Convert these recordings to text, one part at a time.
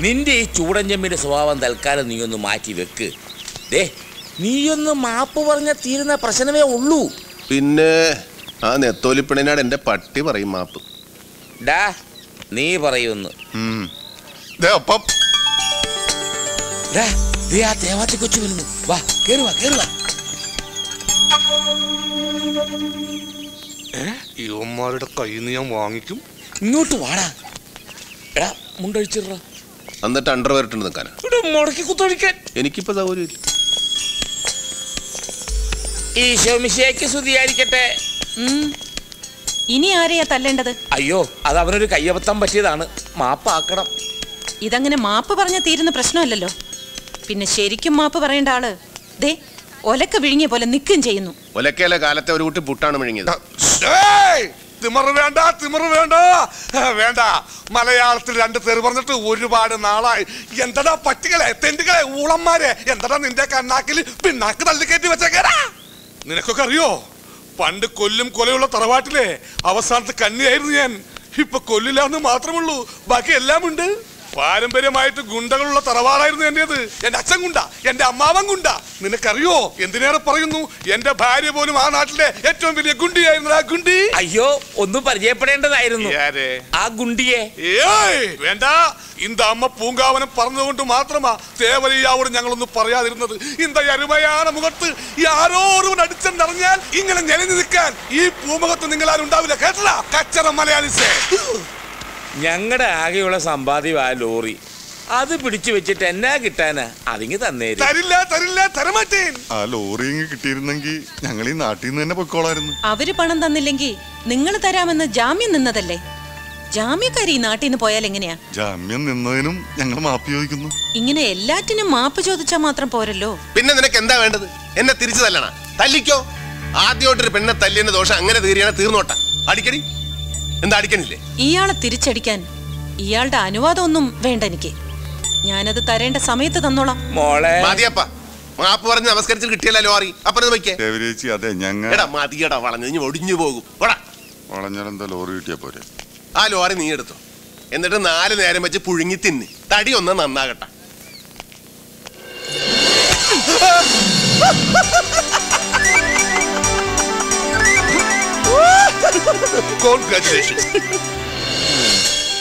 നിന്റെ ഈ ചൂടഞ്ചമ്മിന്റെ സ്വഭാവം തൽക്കാലം നീ ഒന്ന് മാറ്റി വെക്ക്. ദേ നീയൊന്ന് മാപ്പ് പറഞ്ഞ തീരുന്ന പ്രശ്നമേ ഉള്ളൂ. പിന്നെ ആ നെത്തോലിപ്പിണിനാട് എന്റെ പട്ടി പറയും മാപ്പ്. ഡാ നീ പറയുന്നു. ഉം. ദേ അപ്പം ദേ ആ തേവാത്തി കൊച്ചു വരുന്നു വാ കേറുവാ കേറുവാ. ഇവന്മാരുടെ കയ്യിൽ നിന്ന് ഞാൻ വാങ്ങിക്കും? ഇങ്ങോട്ട് വാടാ. എടാ മുണ്ടഴിച്ചിട എന്നിട്ട് അണ്ടർവെയർ ഇട്ട് നിൽക്കാനാ മുടക്കി കുത്തൊഴിക്കാൻ എനിക്കിപ്പോ സൗകര്യമില്ല ഈശോ മിശിയാക്കി സ്തുതിയായിരിക്കട്ടെ. ഉം. ഇനി ആരെയാ തല്ലേണ്ടത്? അയ്യോ അത് അവനൊരു കയ്യബത്തം പറ്റിയതാണ്. മാപ്പാക്കണം. ഇതങ്ങനെ മാപ്പ് പറഞ്ഞ തീരുന്ന പ്രശ്നമല്ലല്ലോ. പിന്നെ ശരിക്കും മാപ്പ് പറയേണ്ട ആൾ ദേ ഒലക്ക വിഴുങ്ങിയ പോലെ നിൽക്കുകയും ചെയ്യുന്നു. ഒലക്കയിലെ കാലത്തെ ഒരു കുട്ടി പുട്ടാണ് വിഴുങ്ങിയത് ഏയ്! തിമറ് വേണ്ട തിമറ് വേണ്ട. വേണ്ട. മലയാളത്തിൽ രണ്ട് തെറി പറഞ്ഞിട്ട് ഒരുപാട് നാളായി. എന്തടാ പട്ടികളെ തെണ്ടുകളെ ഊളന്മാരെ? എന്തടാ നിന്റെ കണ്ണാക്കിൽ പിന്നാക്ക് തള്ളിക്കയറ്റി വെച്ചേക്കാരാ നിനക്കൊക്കെ അറിയോ? പണ്ട് കൊല്ലും കൊലയുള്ള തറവാട്ടിലെ അവസാനത്തെ കന്നിയായിരുന്നു ഞാൻ. ഇപ്പൊ കൊല്ലില്ലാന്ന് മാത്രമുള്ളൂ. ബാക്കി എല്ലാം ഉണ്ട് പാരമ്പര്യമായിട്ട് ഗുണ്ടകളുള്ള തറവാടായിരുന്നു എന്റേത്. എന്റെ അച്ഛൻ ഗുണ്ട എന്റെ അമ്മാവൻ ഗുണ്ട. നിനക്കറിയോ? എന്തിനേറെ പറയുന്നു? എന്റെ ഭാര്യ പോലും ആ നാട്ടിലെ ഏറ്റവും വലിയ ഗുണ്ടിയായിരുന്നു ആ ഗുണ്ടി. അയ്യോ ഒന്നും പരിചയപ്പെടേണ്ടതായിരുന്നു. ആ ഗുണ്ടിയെ. വേണ്ട. ഇന്ത അമ്മ പൂങ്കാവനം പറഞ്ഞതുകൊണ്ട് മാത്രമാ തേവലയ്യാവോട് ഞങ്ങളൊന്നും പറയാതിരുന്നത്. ഇന്ത അരുമയാണ് മുഖത്ത്. ഈ ആരോരും അടിച്ചെന്നറിഞ്ഞാൽ ഇങ്ങനെ നിലനിൽക്കാൻ ഈ പൂമുഖത്ത് നിങ്ങളാരും ഉണ്ടാവില്ല. കേട്ടല്ല കച്ചറ മലയാളിസേ. ഞങ്ങളുടെ ആകെയുള്ള സമ്പാദ്യം ആ ലോറി. അത് പിടിച്ചു വെച്ചിട്ട് എന്നാ കിട്ടാനാ? അതിങ്ങ് തന്നേര്. തരില്ല തരില്ല തരമാറ്റേൻ ആ ലോറി കിട്ടിയിരുന്നെങ്കിൽ ഞങ്ങൾ ഈ നാട്ടിൽ നിന്ന് തന്നെ പൊയ്ക്കോളായിരുന്നു. അവർ പണം തന്നില്ലെങ്കിൽ നിങ്ങൾ തരാമെന്ന് ജാമ്യം നിന്നതല്ലേ? ജാമ്യക്കാരി ഈ നാട്ടിൽ നിന്ന് പോയാൽ എങ്ങനെയാ? ജാമ്യം നിന്നതിനും ഞങ്ങൾ മാപ്പ് ചോദിക്കുന്നു. ഇങ്ങനെ എല്ലാറ്റിനും മാപ്പ് ചോദിച്ചാൽ മാത്രം പോരല്ലോ. പിന്നെ നിനക്ക് എന്താ വേണ്ടത്? എന്നെ തിരിച്ചു തല്ലണ. തല്ലിക്കോ? ആദ്യമായിട്ടൊരു പെണ്ണെ തല്ലിന്റെ ദോഷം അങ്ങനെ തീരുകയാണ് തീർന്നോട്ടെ. അടിക്കടി. എന്താ അടിക്കണില്ലേ ഇയാളെ തിരിച്ചടിക്കാൻ ഇയാളുടെ അനുവാദം ഒന്നും വേണ്ട എനിക്ക്. ഞാനത് തരേണ്ട സമയത്ത് തന്നോളാം. മോളെ. മതിയപ്പ. മാപ്പ് പറഞ്ഞ് നമസ്കരിച്ചിട്ട് കിട്ടിയല്ലോ ലോറി? അപ്പനെ വയ്ക്കേ ദേവരേച്ചി അതെ ഞങ്ങൾ എടാ മതിയടാ വളഞ്ഞു. ഇനി ഒടിഞ്ഞു പോകും. ഓടാ വളഞ്ഞാലെന്താ ലോറി കിട്ടിയാ പോരെ? ആ ലോറി നീ എടുത്തു. എന്നിട്ട് നാല് നേരം വെച്ച് പുഴുങ്ങി തിന്ന്. തടി ഒന്ന് നന്നാകട്ടെ.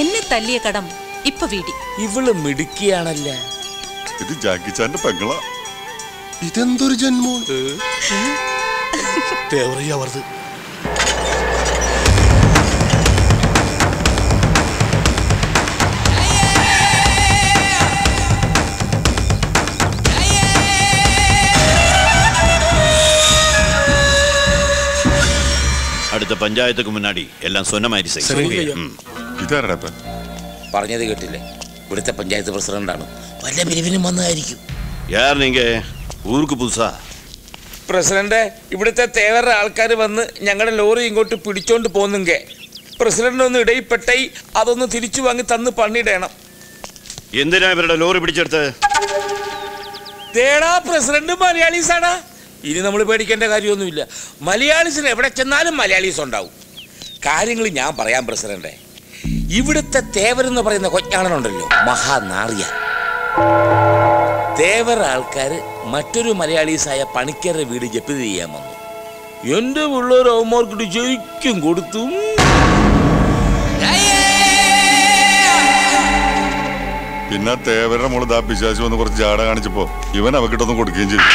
എന്നെ തല്ലിയ കടം ഇപ്പൊ വീടി. ഇവൾ മിടുക്കിയാണല്ലേ? ഇത് ജാക്കിച്ചാന്റെ പെങ്ങളാ. ഇതെന്തൊരു ജന്മോ? തേവറിയാ വർത് അടുത്ത പഞ്ചായത്തുക്ക് മുന്നാടി എല്ലാം സ്വന്തമായി പറഞ്ഞത് കേട്ടില്ലേ? ഇവിടുത്തെ പഞ്ചായത്ത് പ്രസിഡന്റാണ് വല്ല പിരിവിനും വന്നതായിരിക്കും യാർ നീങ്ക ഊർക്ക് പുതുസാ. പ്രസിഡന്റ് ഇവിടുത്തെ തേവര ആൾക്കാർ വന്ന് ഞങ്ങളുടെ ലോറി ഇങ്ങോട്ട് പിടിച്ചോണ്ട് പോന്നെങ്കിൽ പ്രസിഡന്റ് ഒന്ന് ഇടയിൽപ്പെട്ടായി അതൊന്ന് തിരിച്ചു വാങ്ങി തന്ന് പണിയിടണം. എന്തിനാ ഇവരുടെ ലോറി പിടിച്ചെടുത്ത് ദേടാ പ്രസിഡന്റ് മലയാളീസാടാ ഇനി നമ്മൾ പേടിക്കേണ്ട കാര്യമൊന്നുമില്ല. മലയാളീസിന് എവിടെ ചെന്നാലും മലയാളീസ് ഉണ്ടാവും. കാര്യങ്ങൾ ഞാൻ പറയാം പ്രസിഡന്റെ ഇവിടുത്തെ തേവരെന്ന് പറയുന്ന കൊഞ്ഞാണനുണ്ടല്ലോ മഹാനാറിയ. തേവർ ആൾക്കാർ മറ്റൊരു മലയാളീസായ പണിക്കരുടെ വീട് ജപ്തി ചെയ്യാൻ വന്നു. എന്റെ പിള്ളേർ അവന്മാർക്കിട്ട് ജയിക്കും കൊടുത്തു. പിന്നെ തേവരുടെ മോൾ ദാ പിശാശു വന്ന് കുറച്ച് ജാട കാണിച്ചപ്പോ ഇവൻ അവക്കിട്ടൊന്നും കൊടുക്കുകയും ചെയ്തു.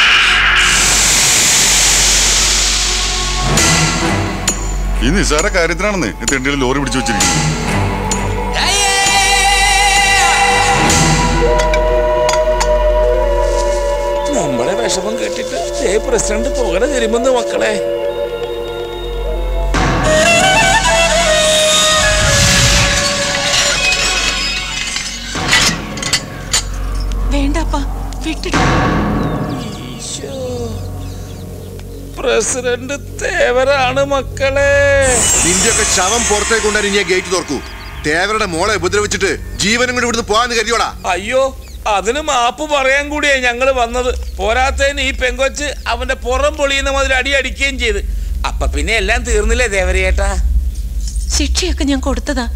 ഈ നിസാര കാര്യത്തിനാണെന്ന് തെണ്ടിയിൽ ലോറി പിടിച്ചു വെച്ചിരിക്കുന്നത് നമ്മളെ വിഷമം കേട്ടിട്ട് പ്രസിഡന്റ് പോകണ തരുമെന്ന് മക്കളെ. പ്രസിഡന്റ് തേവരാണ് മക്കളെ. നിന്റെയൊക്കെ ശവം പുറത്തേക്ക് കൊണ്ടുവരാൻ ഇനി ഗേറ്റ് തുറക്കൂ. തേവരുടെ മോളെ ഉപദ്രവിച്ചിട്ട് ജീവനും കൂടി ഇവിടുന്ന് പോകാന്ന് കരുതിയോടാ. അയ്യോ അതിന് മാപ്പ് പറയാൻ കൂടിയാ ഞങ്ങൾ വന്നത്. പോരാത്തതിന് ഈ പെങ്കൊച്ച് അവന്റെ പുറം പൊളിയുന്ന മുതൽ അടി അടിക്കുകയും ചെയ്ത്. അപ്പൊ പിന്നെ എല്ലാം തീർന്നില്ലേ ദേവരേട്ടാ ശിക്ഷയൊക്കെ ഞാൻ കൊടുത്തതാ.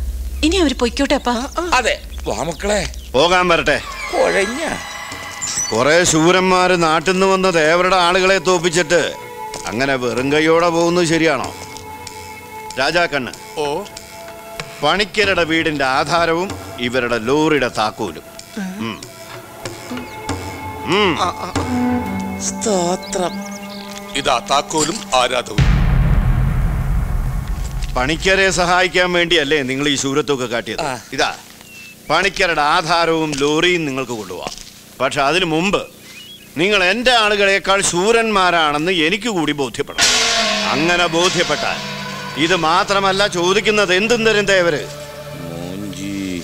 ഇനി അവർ പൊയ്ക്കോട്ടെ അപ്പാ. അതെ വാ മക്കളെ. പോകാൻ വരട്ടെ. കുഴഞ്ഞ. കൊറേ ശൂരന്മാര് നാട്ടിൽ നിന്ന് വന്ന ദേവരുടെ ആളുകളെ തോപ്പിച്ചിട്ട് അങ്ങനെ വെറും കൈയോടെ പോകുന്നത് ശരിയാണോ? രാജാക്കണ്ണ് ഓ. പണിക്കരുടെ വീടിന്റെ ആധാരവും ഇവരുടെ ലോറിയുടെ താക്കോലും. സ്തോത്രം. ഇതാ താക്കോലും ആരാധവും പണിക്കരെ സഹായിക്കാൻ വേണ്ടിയല്ലേ നിങ്ങൾ ഈ ശൂരത്തൊക്കെ കാട്ടിയത്? ഇതാ പണിക്കരുടെ ആധാരവും ലോറിയും നിങ്ങൾക്ക് കൊണ്ടുപോവാം. പക്ഷെ അതിനു മുമ്പ് നിങ്ങൾ എന്റെ ആളുകളെക്കാൾ ശൂരന്മാരാണെന്ന് എനിക്ക് കൂടി ബോധ്യപ്പെടണം. അങ്ങനെ ബോധ്യപ്പെട്ടാൽ ഇത് മാത്രമല്ല ചോദിക്കുന്നത് എന്തും തരും തേവര്? മൂഞ്ചി.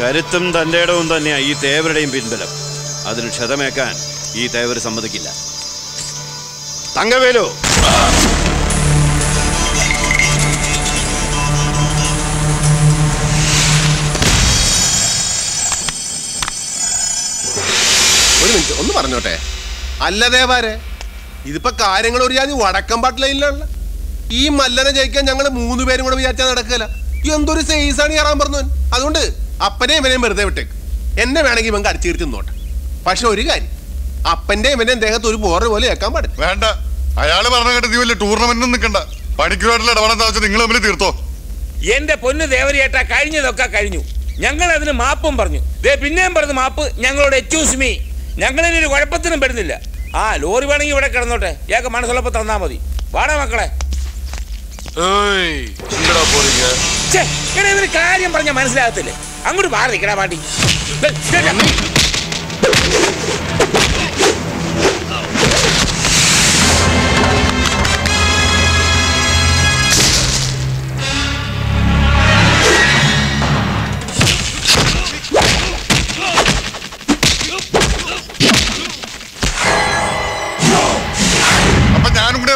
കരുത്തും തന്റെ ഇടവും തന്നെയാണ് ഈ തേവരുടെയും പിൻബലം. അതിന് ക്ഷതമേക്കാൻ ഈ തേവർ സമ്മതിക്കില്ല. തങ്കവേലു! മിനിറ്റ് ഒന്ന് പറഞ്ഞോട്ടെ. അല്ല ദേവാരെ ഇതിപ്പോ കാര്യങ്ങൾ ഒരു വടക്കം പാട്ടിലുള്ള ഈ മല്ലനെ ജയിക്കാൻ ഞങ്ങൾ മൂന്ന് പേരും കൂടെ വിചാരിച്ചാൽ നടക്കില്ല എന്തൊരു സൈസാണ് കയറാൻ പറഞ്ഞു അതുകൊണ്ട് അപ്പനെ ഇവനെയും വെറുതെ വിട്ടേക്ക്. എന്നെ വേണമെങ്കിൽ ഇവൻ കടിച്ചു നോട്ടെ പക്ഷെ ഒരു കാര്യം അപ്പന്റെ ഇവനെ ദേഹത്ത് ഒരു ബോറ് പോലെ കേൾക്കാൻ പാടില്ല. വേണ്ട. അയാൾ പറഞ്ഞ കേട്ടത് വലിയ ടൂർണമെന്റ് നിൽക്കണ്ട. ഇടപെടാൻ നിങ്ങൾ തമ്മിൽ തീർത്തോ? എന്റെ പൊന്ന് ദേവരിയേട്ട കഴിഞ്ഞതൊക്കെ കഴിഞ്ഞു. ഞങ്ങൾ അതിന് മാപ്പും പറഞ്ഞു. ദേ പിന്നെയും പറഞ്ഞു മാപ്പ് ഞങ്ങളോട് എച്ചൂസ് മീ ഞങ്ങളിനി ഒരു കുഴപ്പത്തിനും പെടുന്നില്ല. ആ ലോറി വേണമെങ്കിൽ ഇവിടെ കിടന്നോട്ടെ. ഇയാൾക്ക് മനസ്സുള്ളപ്പോൾ തന്നാ മതി. വാടാ മക്കളെ. കാര്യം പറഞ്ഞ മനസ്സിലാകത്തില്ലേ? അങ്ങോട്ട് മാറി കിടാ പാട്ടി.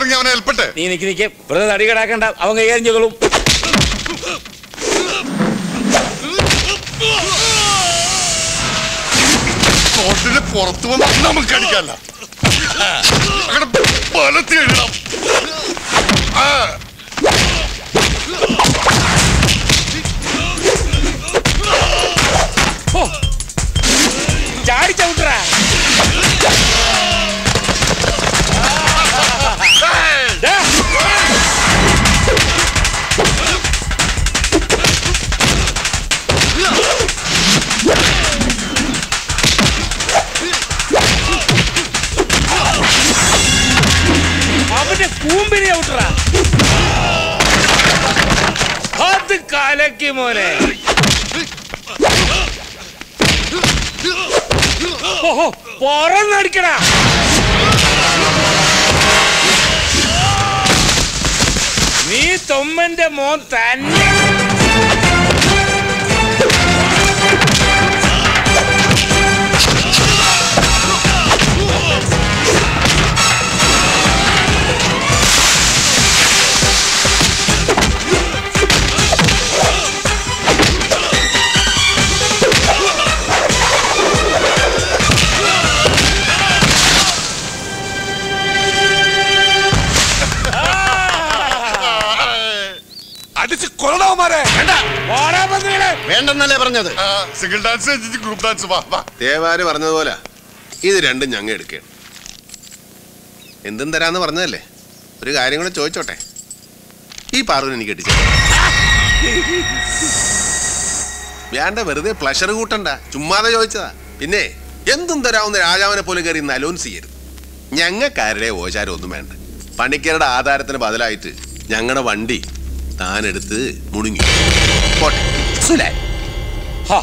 ഇറങ്ങി അവനെ ഏൽപ്പെട്ടെ. നീ നിക്ക് നിക്ക്. വെറുതെ തടി കിടാക്കണ്ട. അവൻ കൈകാര്യം ചെയ്തോളും. കോട്ടിന് പുറത്തു വന്ന് നമുക്ക് അടിക്കല്ല. അങ്ങനെ ബലത്തിൽ എഴുതാം കൂമ്പിനെ ചവിട്ടറാ അത് കലക്കി മോനെ. ഓഹോ പുറന്നടിക്കടാ. നീ തൊമ്മന്റെ മോൻ തന്നെ. അടിച്ച് കൊല്ലണവന്മാരെ വാടാ പന്നികളെ. വേണ്ടെന്നല്ലേ പറഞ്ഞത്? സിംഗിൾ ഡാൻസ് ഗ്രൂപ്പ് ഡാൻസ് വാ വാ. ദേവാര് പറഞ്ഞതുപോലെ ഇത് രണ്ടും ഞങ്ങൾ എടുക്കണം എന്തും തരാന്ന് പറഞ്ഞതല്ലേ? ഒരു കാര്യം കൂടെ ചോദിച്ചോട്ടെ. ഈ പാർവൻ എനിക്ക് എടുത്തു വേണ്ട വെറുതെ പ്ലഷർ കൂട്ടണ്ട. ചുമ്മാതെ ചോദിച്ചതാ. പിന്നെ എന്തും തരാവുന്ന രാജാവിനെ പോലെ കയറി ഇന്ന് അലോൻസ് ചെയ്യരുത്. ഞങ്ങൾക്കാരുടെ ഓചാരം ഒന്നും വേണ്ട. പണിക്കരുടെ ആധാരത്തിന് ബദലായിട്ട് ഞങ്ങളുടെ വണ്ടി താനെടുത്ത് ഹാ,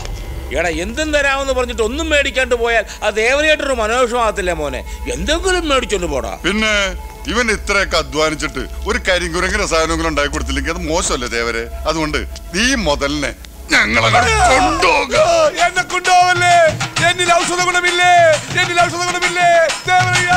എടാ എന്തും തരാമെന്ന് പറഞ്ഞിട്ട് ഒന്നും മേടിക്കാണ്ട് പോയാൽ ആ ദേവനായിട്ടൊരു മനോഷമാകത്തില്ല മോനെ? എന്തെങ്കിലും മേടിച്ചോണ്ട് പോടാ. പിന്നെ ഇവൻ ഇത്രയൊക്കെ അധ്വാനിച്ചിട്ട് ഒരു കരിങ്കുരങ്ങ് സാധനങ്ങളും ഉണ്ടാക്കി കൊടുത്തില്ലെങ്കിൽ അത് മോശമല്ലേ ദേവരെ? അതുകൊണ്ട് ഈ മുതലിനെ ഞങ്ങളെ എന്നെ കൊണ്ടുപോവല്ലേ? എന്നിൽ ഔഷധ ഗുണമില്ലേ എന്നിൽ ഔഷധ ഗുണമില്ലേ ദേവരയ്യ